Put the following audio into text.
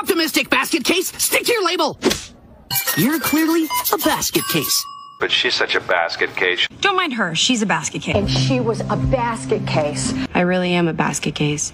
optimistic, basket case. Stick to your label. You're clearly a basket case. But she's such a basket case. Don't mind her. She's a basket case. And she was a basket case. I really am a basket case.